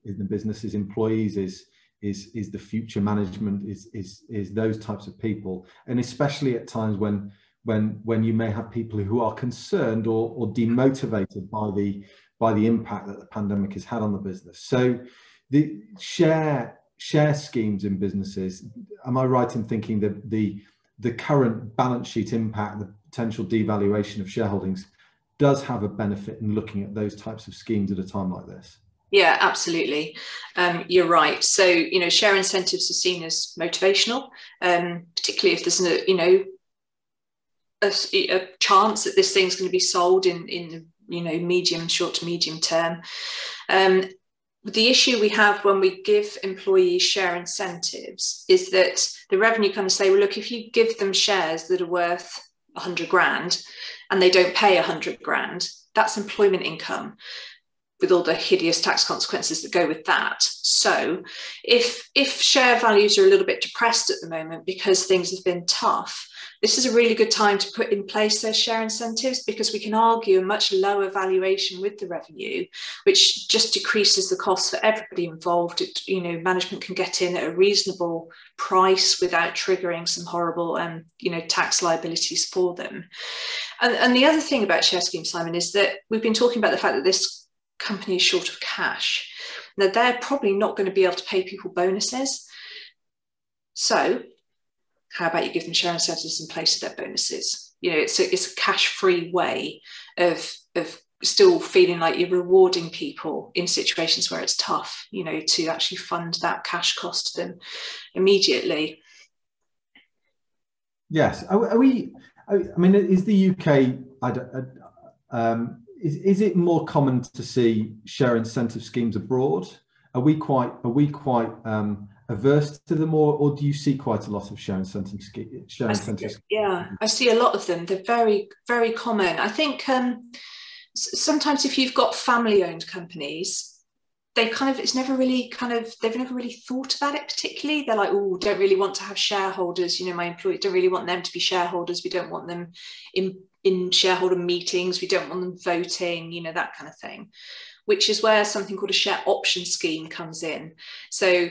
in the business is employees is is is the future management is is is those types of people. And especially at times when when when you may have people who are concerned or or demotivated by the by the impact that the pandemic has had on the business. So the share share schemes in businesses am i right in thinking that the the current balance sheet impact the potential devaluation of shareholdings does have a benefit in looking at those types of schemes at a time like this yeah, absolutely. Um, you're right. So, you know, share incentives are seen as motivational, um, particularly if there's a, you know, a, a chance that this thing's going to be sold in, in, you know, medium, short to medium term. Um, the issue we have when we give employees share incentives is that the revenue kind of say, well, look, if you give them shares that are worth 100 grand and they don't pay 100 grand, that's employment income with all the hideous tax consequences that go with that. So if if share values are a little bit depressed at the moment because things have been tough, this is a really good time to put in place those share incentives because we can argue a much lower valuation with the revenue, which just decreases the cost for everybody involved. It, you know, management can get in at a reasonable price without triggering some horrible, um, you know, tax liabilities for them. And, and the other thing about share scheme, Simon, is that we've been talking about the fact that this company is short of cash. Now they're probably not going to be able to pay people bonuses. So how about you give them share incentives in place of their bonuses? You know, it's a, it's a cash-free way of, of still feeling like you're rewarding people in situations where it's tough, you know, to actually fund that cash cost to them immediately. Yes. Are, are we, I mean, is the UK, I um, is, is it more common to see share incentive schemes abroad? Are we quite, are we quite, um, averse to them, or, or do you see quite a lot of share incentive schemes? share incentives? Yeah, I see a lot of them. They're very, very common. I think um, sometimes if you've got family-owned companies, they kind of it's never really kind of they've never really thought about it particularly. They're like, oh, don't really want to have shareholders. You know, my employees don't really want them to be shareholders. We don't want them in in shareholder meetings. We don't want them voting. You know, that kind of thing which is where something called a share option scheme comes in. So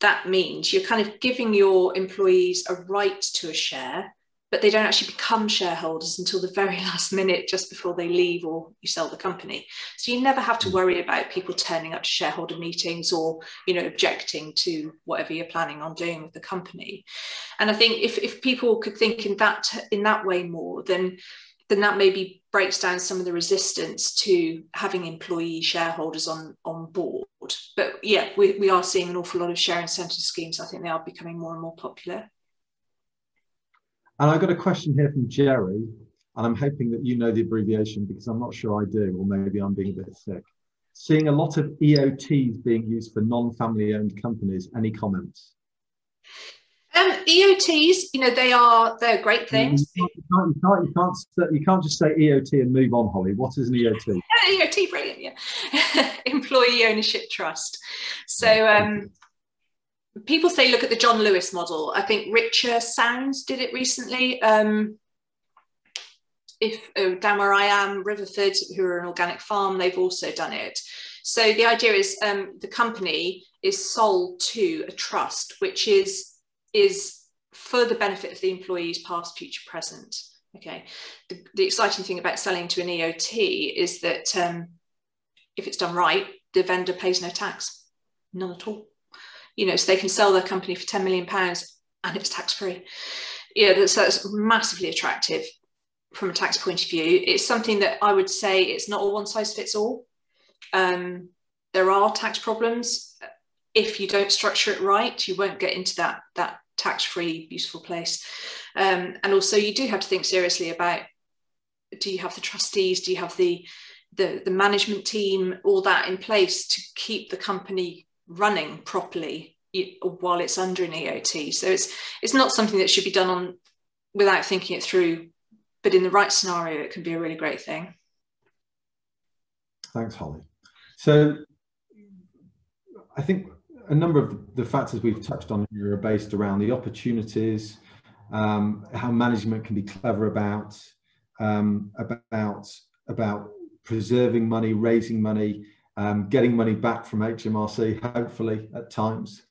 that means you're kind of giving your employees a right to a share, but they don't actually become shareholders until the very [laughs] last minute just before they leave or you sell the company. So you never have to hmm. worry about people turning up to shareholder meetings or you know objecting to whatever you're planning on doing with the company. And I think if, if people could think in that in that way more, then then that maybe breaks down some of the resistance to having employee shareholders on, on board. But yeah, we, we are seeing an awful lot of share incentive schemes. I think they are becoming more and more popular. And I got a question here from Jerry, and I'm hoping that you know the abbreviation because I'm not sure I do, or maybe I'm being a bit sick. Seeing a lot of EOTs being used for non-family owned companies. Any comments? Um, EOTs, you know, they are they're great things. You can't, you can't, you can't, you can't just say EOT and move on, Holly. What is an EOT? Yeah, [laughs] EOT, brilliant. Yeah, [laughs] employee ownership trust. So um, people say look at the John Lewis model. I think Richer Sounds did it recently. Um, if oh, down where I am, Riverford, who are an organic farm, they've also done it. So the idea is um, the company is sold to a trust, which is is for the benefit of the employees past, future, present. Okay. The, the exciting thing about selling to an EOT is that um, if it's done right, the vendor pays no tax, none at all. You know, so they can sell their company for 10 million pounds and it's tax free. Yeah, that's, that's massively attractive from a tax point of view. It's something that I would say it's not a one size fits all. Um, there are tax problems. If you don't structure it right, you won't get into that that tax-free, beautiful place. Um, and also you do have to think seriously about, do you have the trustees? Do you have the, the, the management team, all that in place to keep the company running properly while it's under an EOT? So it's, it's not something that should be done on without thinking it through, but in the right scenario, it can be a really great thing. Thanks, Holly. So I think a number of the factors we've touched on here are based around the opportunities, um, how management can be clever about, um, about, about preserving money, raising money, um, getting money back from HMRC, hopefully at times.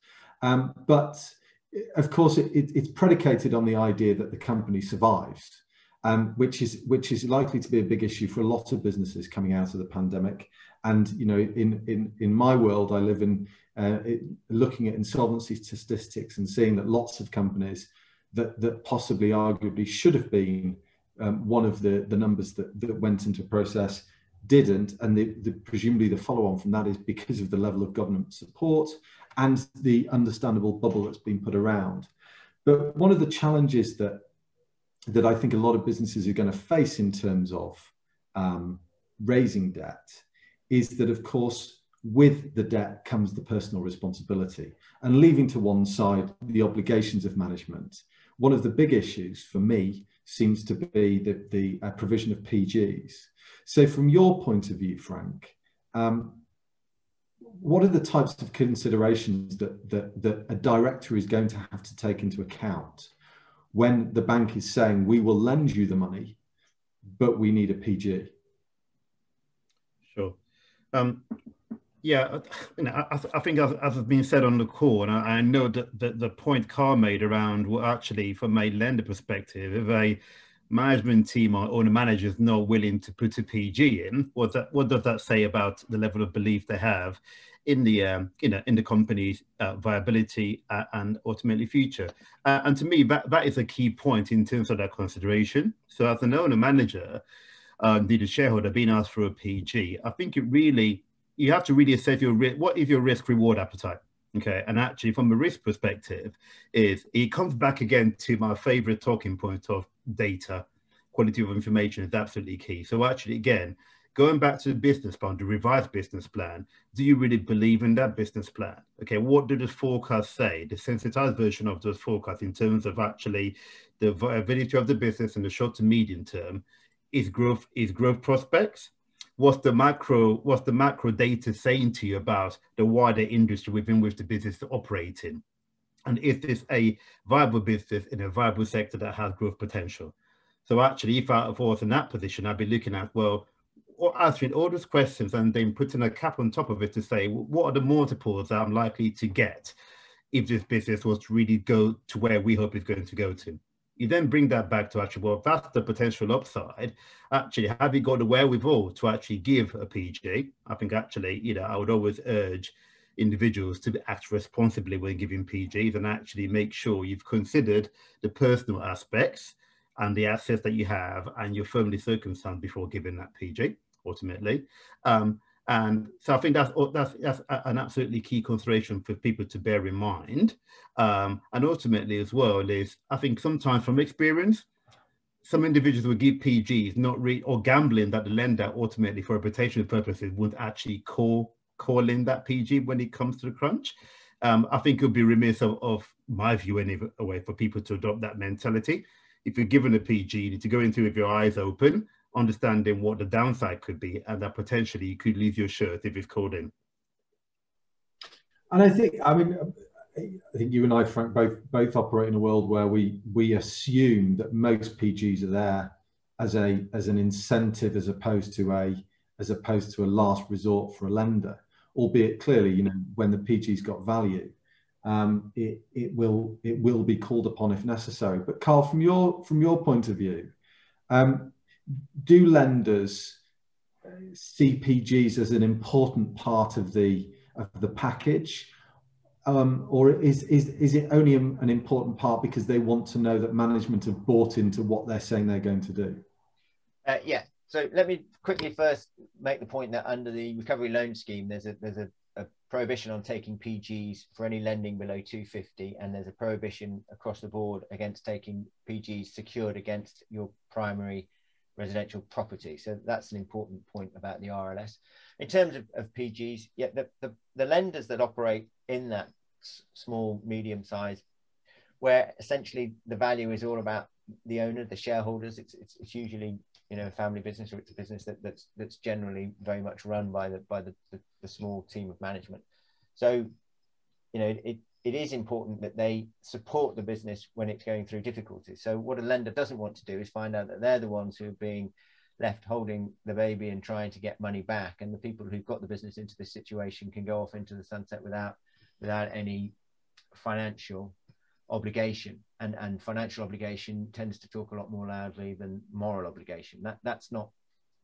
Um, but of course, it, it, it's predicated on the idea that the company survives, um, which is which is likely to be a big issue for a lot of businesses coming out of the pandemic. And you know, in in in my world, I live in uh, it, looking at insolvency statistics and seeing that lots of companies that, that possibly arguably should have been um, one of the, the numbers that, that went into process didn't. And the, the, presumably the follow on from that is because of the level of government support and the understandable bubble that's been put around. But one of the challenges that, that I think a lot of businesses are going to face in terms of um, raising debt is that, of course, with the debt comes the personal responsibility and leaving to one side the obligations of management. One of the big issues for me seems to be the, the uh, provision of PGs. So, from your point of view, Frank, um, what are the types of considerations that, that, that a director is going to have to take into account when the bank is saying we will lend you the money, but we need a PG. Sure. Um, yeah, you know, I, I, think as, as has been said on the call, and I, I know that the, the point Carl made around well, actually from a lender perspective, if a management team or owner manager is not willing to put a PG in, what that what does that say about the level of belief they have in the um, you know in the company's uh, viability uh, and ultimately future? Uh, and to me, that that is a key point in terms of that consideration. So as an owner manager, indeed a shareholder being asked for a PG, I think it really you have to really assess your risk. What is your risk reward appetite? Okay, and actually, from a risk perspective, is it comes back again to my favorite talking point of data, quality of information is absolutely key. So actually, again, going back to the business plan, the revised business plan, do you really believe in that business plan? Okay, what do the forecasts say? The sensitized version of those forecasts in terms of actually the viability of the business in the short to medium term, is growth is growth prospects what's the macro what's the macro data saying to you about the wider industry within which the business is operating? And is this a viable business in a viable sector that has growth potential? So actually if i was in that position i'd be looking at well answering all those questions and then putting a cap on top of it to say what are the multiples that i'm likely to get if this business was to really go to where we hope it's going to go to you then bring that back to actually, well, that's the potential upside. Actually, have you got the wherewithal to actually give a PG? I think actually, you know, I would always urge individuals to act responsibly when giving PGs and actually make sure you've considered the personal aspects and the assets that you have and you're firmly circumstanced before giving that PG ultimately. Um, and so I think that's that's that's an absolutely key consideration for people to bear in mind. Um, and ultimately, as well, is I think sometimes from experience, some individuals will give PGs not re or gambling that the lender ultimately, for reputational purposes, would actually call call in that PG when it comes to the crunch. Um, I think it would be remiss of, of my view anyway for people to adopt that mentality. If you're given a PG, you need to go into it with your eyes open understanding what the downside could be and that potentially you could lose your shirt if it's called in. And I think, I mean, I think you and I, Frank, both both operate in a world where we we assume that most PGs are there as a as an incentive as opposed to a as opposed to a last resort for a lender. Albeit clearly, you know, when the PG's got value, um, it it will it will be called upon if necessary. But Carl, from your from your point of view, um, do lenders see PGs as an important part of the of the package, um, or is is is it only an important part because they want to know that management have bought into what they're saying they're going to do? Uh, yeah. So let me quickly first make the point that under the recovery loan scheme, there's a there's a, a prohibition on taking PGs for any lending below 250, and there's a prohibition across the board against taking PGs secured against your primary residential property. So that's an important point about the RLS. In terms of, of PGs, yeah, the, the, the lenders that operate in that small, medium size, where essentially the value is all about the owner, the shareholders. It's, it's, it's usually you know a family business or it's a business that, that's that's generally very much run by the by the, the, the small team of management. So you know it, it is important that they support the business when it's going through difficulties. So what a lender doesn't want to do is find out that they're the ones who are being left holding the baby and trying to get money back. And the people who've got the business into this situation can go off into the sunset without without any financial obligation. And and financial obligation tends to talk a lot more loudly than moral obligation. That that's not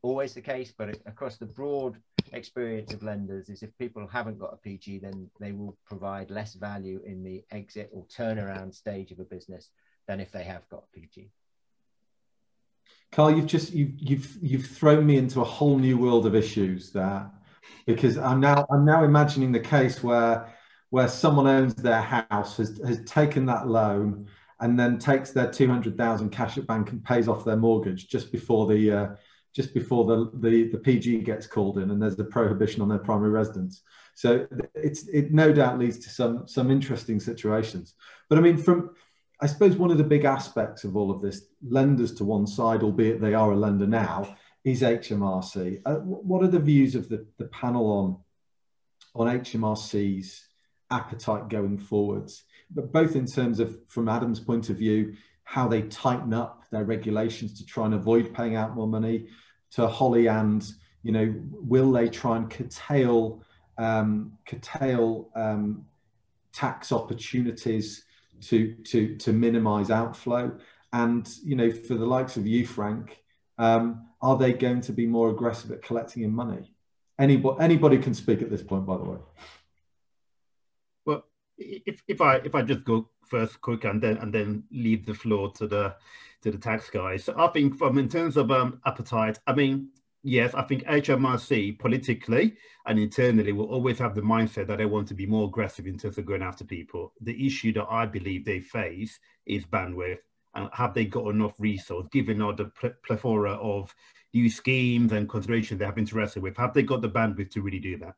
always the case, but across the broad experience of lenders is if people haven't got a PG, then they will provide less value in the exit or turnaround stage of a business than if they have got a PG. Carl, you've just you've you've you've thrown me into a whole new world of issues there, because I'm now I'm now imagining the case where where someone owns their house has has taken that loan and then takes their two hundred thousand cash at bank and pays off their mortgage just before the uh, just before the, the, the PG gets called in and there's a prohibition on their primary residence. So it's, it no doubt leads to some, some interesting situations. But I mean, from, I suppose one of the big aspects of all of this, lenders to one side, albeit they are a lender now, is HMRC. Uh, what are the views of the, the panel on, on HMRC's appetite going forwards? But both in terms of, from Adam's point of view, how they tighten up their regulations to try and avoid paying out more money, to Holly and, you know, will they try and curtail, um, curtail um, tax opportunities to, to, to minimize outflow? And, you know, for the likes of you, Frank, um, are they going to be more aggressive at collecting in money? Anybody, anybody can speak at this point, by the way. Well, if, if I if I just go first quick and then and then leave the floor to the to the tax guys. So I think from in terms of um, appetite, I mean, yes, I think HMRC politically and internally will always have the mindset that they want to be more aggressive in terms of going after people. The issue that I believe they face is bandwidth. And have they got enough resource, given all the plethora of new schemes and considerations they have been interested with? Have they got the bandwidth to really do that?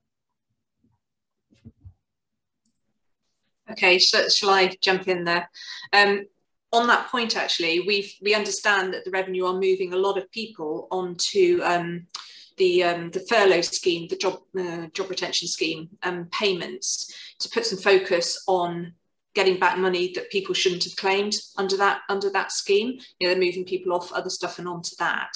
Okay, so shall I jump in there? Um, on that point, actually, we we understand that the revenue are moving a lot of people onto um, the um, the furlough scheme, the job uh, job retention scheme um, payments to put some focus on getting back money that people shouldn't have claimed under that under that scheme. You know, they're moving people off other stuff and onto that,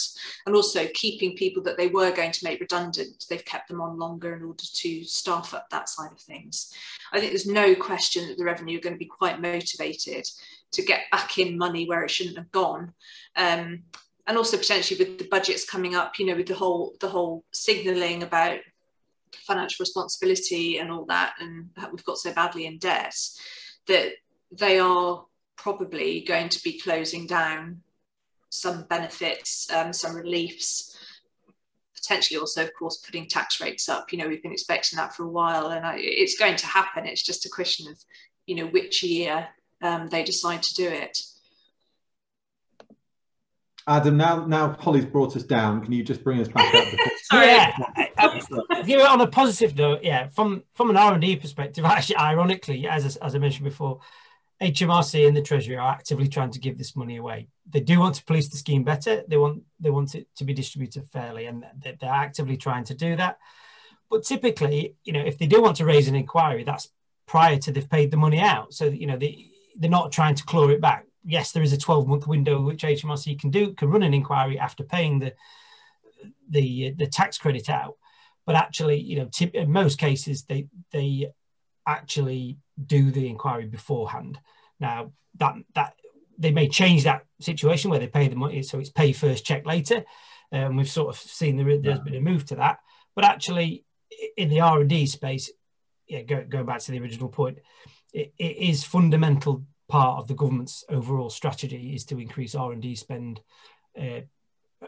and also keeping people that they were going to make redundant. They've kept them on longer in order to staff up that side of things. I think there's no question that the revenue are going to be quite motivated to get back in money where it shouldn't have gone. Um, and also potentially with the budgets coming up, you know, with the whole the whole signalling about financial responsibility and all that, and we've got so badly in debt that they are probably going to be closing down some benefits, um, some reliefs, potentially also, of course, putting tax rates up. You know, we've been expecting that for a while, and I, it's going to happen. It's just a question of, you know, which year um, they decide to do it. Adam, now now Holly's brought us down. Can you just bring us back up? [laughs] Sorry. Yeah, give it on a positive note. Yeah, from from an R and D perspective, [laughs] actually, ironically, as as I mentioned before, HMRC and the Treasury are actively trying to give this money away. They do want to police the scheme better. They want they want it to be distributed fairly, and they're actively trying to do that. But typically, you know, if they do want to raise an inquiry, that's prior to they've paid the money out. So you know, they they're not trying to claw it back. Yes, there is a 12 month window which HMRC can do, can run an inquiry after paying the the the tax credit out. But actually, you know, tip, in most cases, they they actually do the inquiry beforehand. Now that that they may change that situation where they pay the money, so it's pay first, check later. And um, we've sort of seen there, has been a move to that. But actually, in the R and D space, yeah, go, going back to the original point, it, it is fundamental part of the government's overall strategy is to increase R and D spend uh,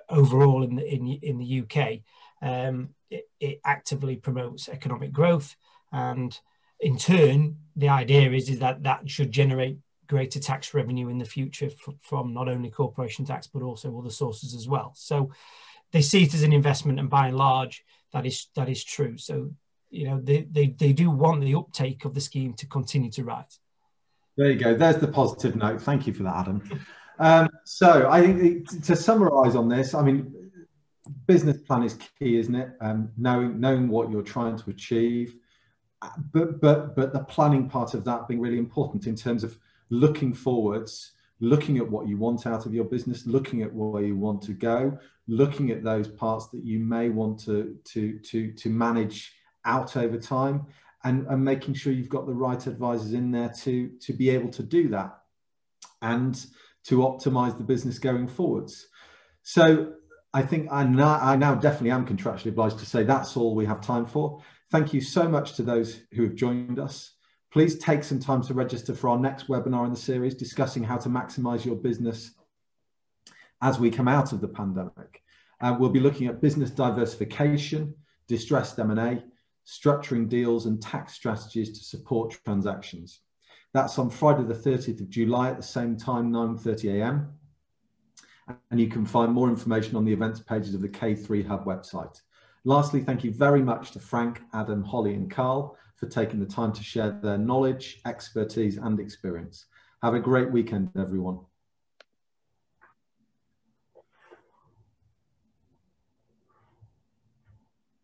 overall in the in, in the UK. Um, it, it, actively promotes economic growth, and in turn, the idea is is that that should generate greater tax revenue in the future from not only corporation tax but also other sources as well. So they see it as an investment, and by and large, that is that is true. So you know they, they, they do want the uptake of the scheme to continue to rise. There you go. There's the positive note. Thank you for that, Adam. Um, so I think to summarise on this, I mean, business plan is key, isn't it? Um, knowing knowing what you're trying to achieve, but but but the planning part of that being really important in terms of looking forwards, looking at what you want out of your business, looking at where you want to go, looking at those parts that you may want to to to to manage out over time and, and making sure you've got the right advisors in there to to be able to do that and to optimize the business going forwards. So i think i now, I now definitely am contractually obliged to say that's all we have time for. Thank you so much to those who have joined us. Please take some time to register for our next webinar in the series discussing how to maximize your business as we come out of the pandemic. Uh, we'll be looking at business diversification distressed m&a structuring deals and tax strategies to support transactions. That's on Friday the 30th of July at the same time, 9.30 a.m. And you can find more information on the events pages of the K3 Hub website. Lastly, thank you very much to Frank, Adam, Holly and Carl for taking the time to share their knowledge, expertise and experience. Have a great weekend, everyone.